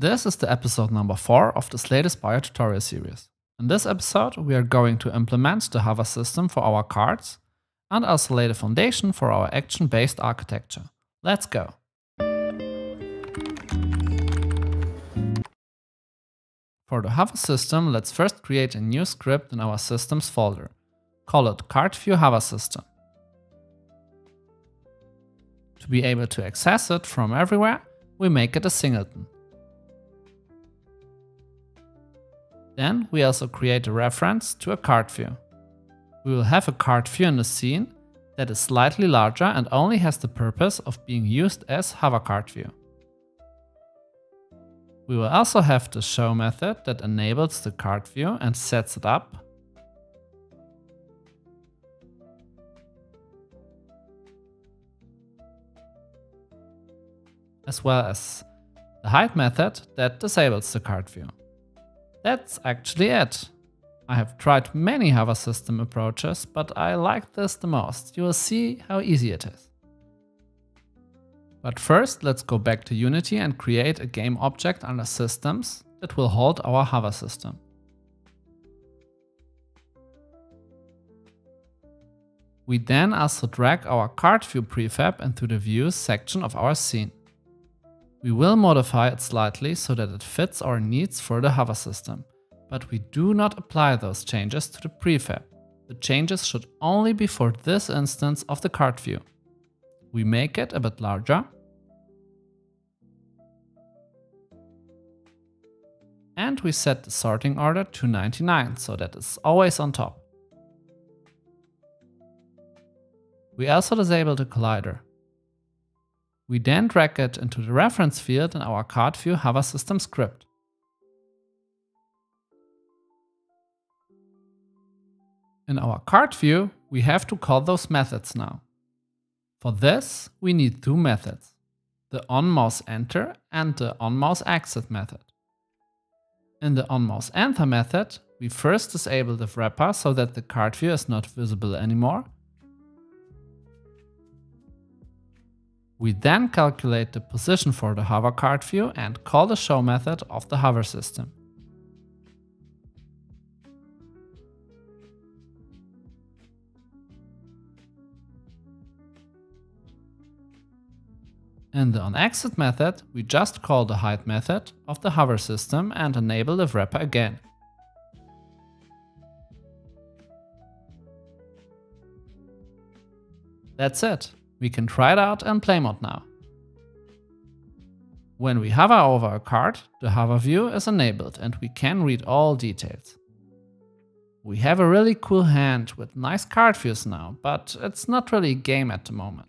This is the episode number 4 of this latest Bio tutorial series. In this episode, we are going to implement the hover system for our cards and also lay the foundation for our action-based architecture. Let's go! For the hover system, let's first create a new script in our systems folder. Call it CardView System. To be able to access it from everywhere, we make it a singleton. Then we also create a reference to a card view. We will have a card view in the scene that is slightly larger and only has the purpose of being used as hover card view. We will also have the show method that enables the card view and sets it up. As well as the hide method that disables the card view. That's actually it. I have tried many hover system approaches, but I like this the most. You will see how easy it is. But first, let's go back to Unity and create a game object under Systems that will hold our hover system. We then also drag our card view prefab into the views section of our scene. We will modify it slightly so that it fits our needs for the hover system, but we do not apply those changes to the prefab. The changes should only be for this instance of the card view. We make it a bit larger. And we set the sorting order to 99 so that it's always on top. We also disable the collider. We then drag it into the reference field in our card view hover system script. In our card view, we have to call those methods now. For this, we need two methods, the onMouseEnter and the onMouseExit method. In the onMouseEnter method, we first disable the wrapper so that the card view is not visible anymore We then calculate the position for the hover card view and call the show method of the hover system. In the onExit method, we just call the hide method of the hover system and enable the wrapper again. That's it. We can try it out in play mode now. When we hover over a card, the hover view is enabled and we can read all details. We have a really cool hand with nice card views now, but it's not really a game at the moment.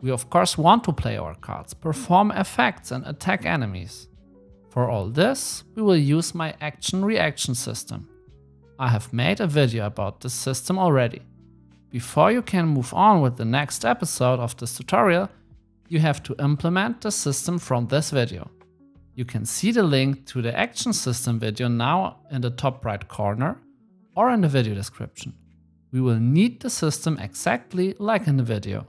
We of course want to play our cards, perform effects and attack enemies. For all this, we will use my action reaction system. I have made a video about this system already. Before you can move on with the next episode of this tutorial, you have to implement the system from this video. You can see the link to the action system video now in the top right corner or in the video description. We will need the system exactly like in the video.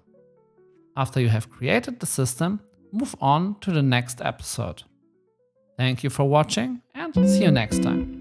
After you have created the system, move on to the next episode. Thank you for watching and see you next time.